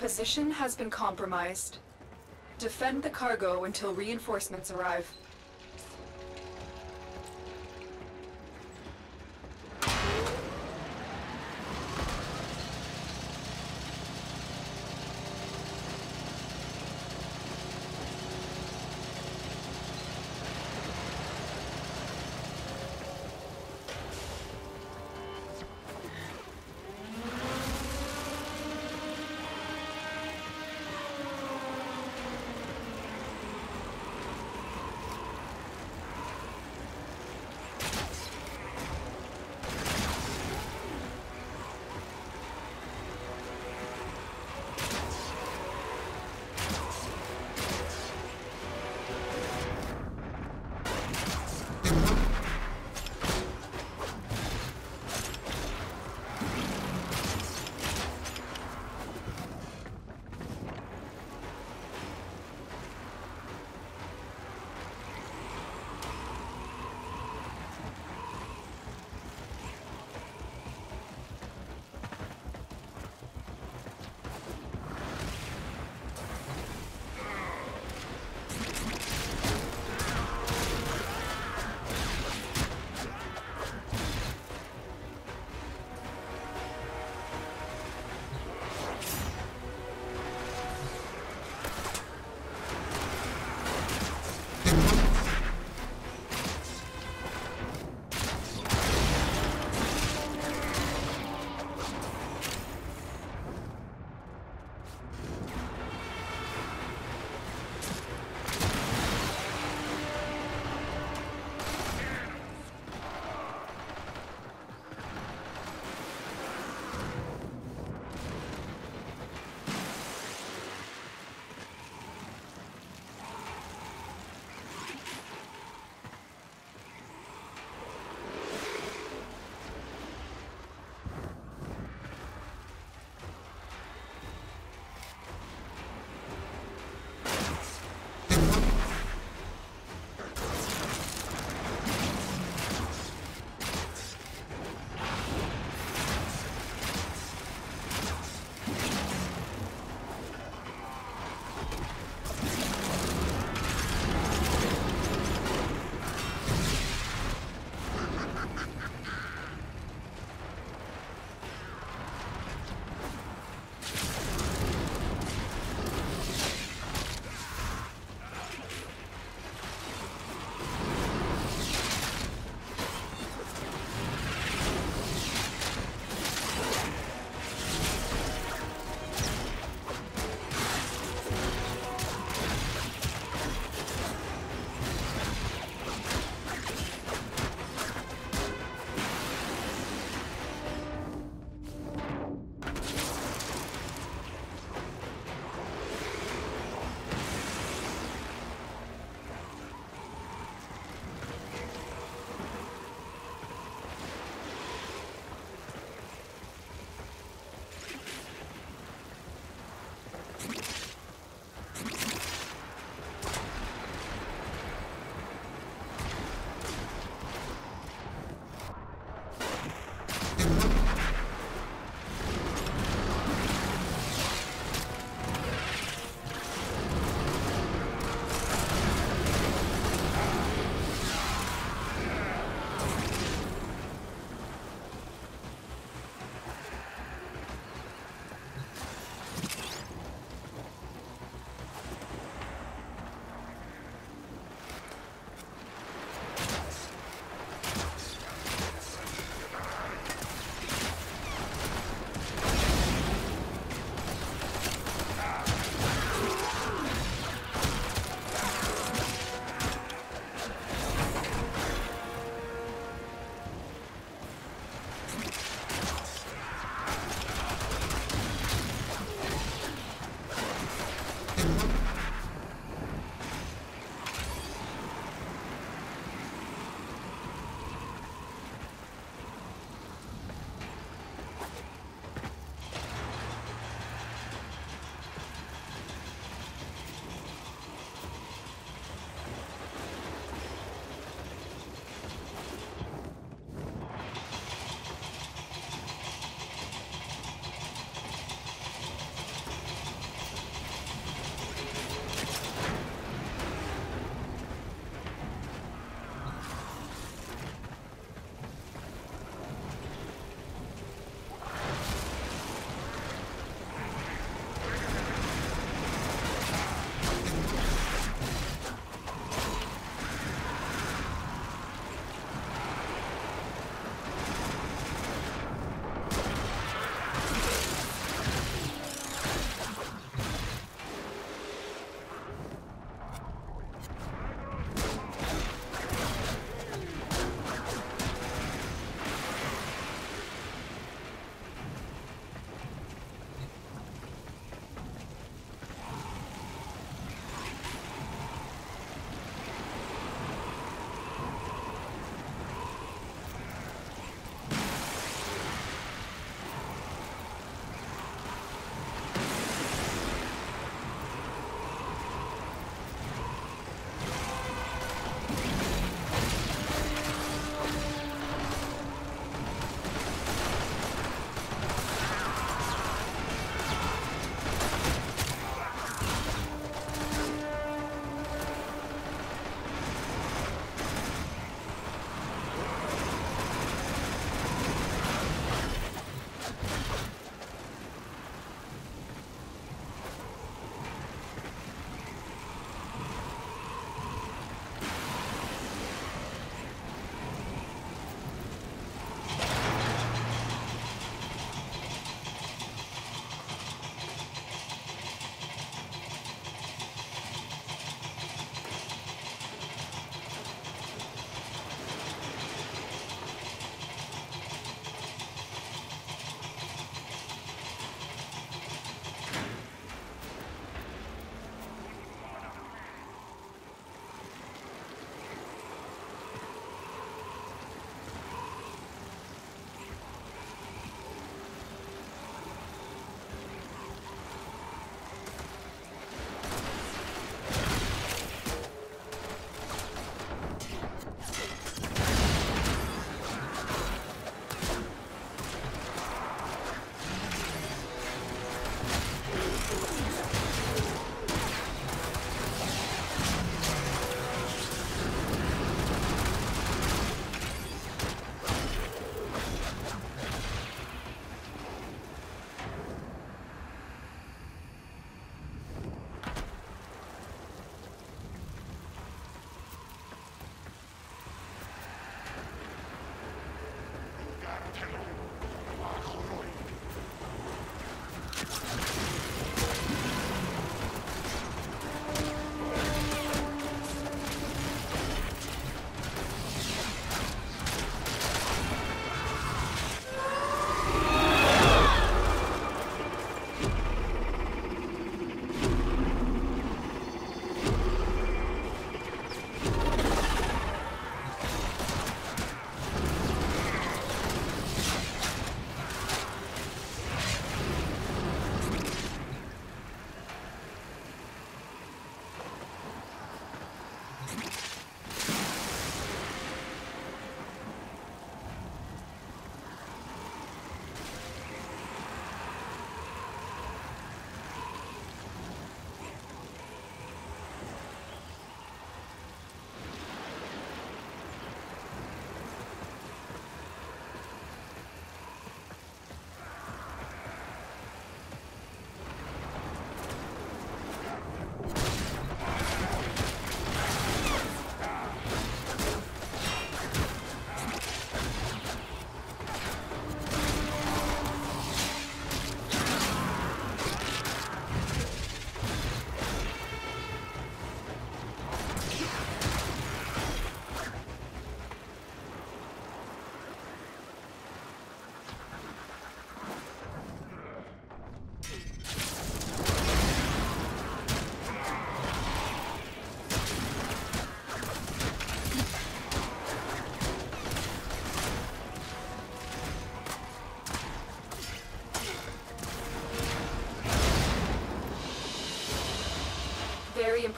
position has been compromised. Defend the cargo until reinforcements arrive.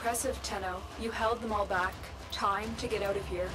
Impressive, Tenno. You held them all back. Time to get out of here.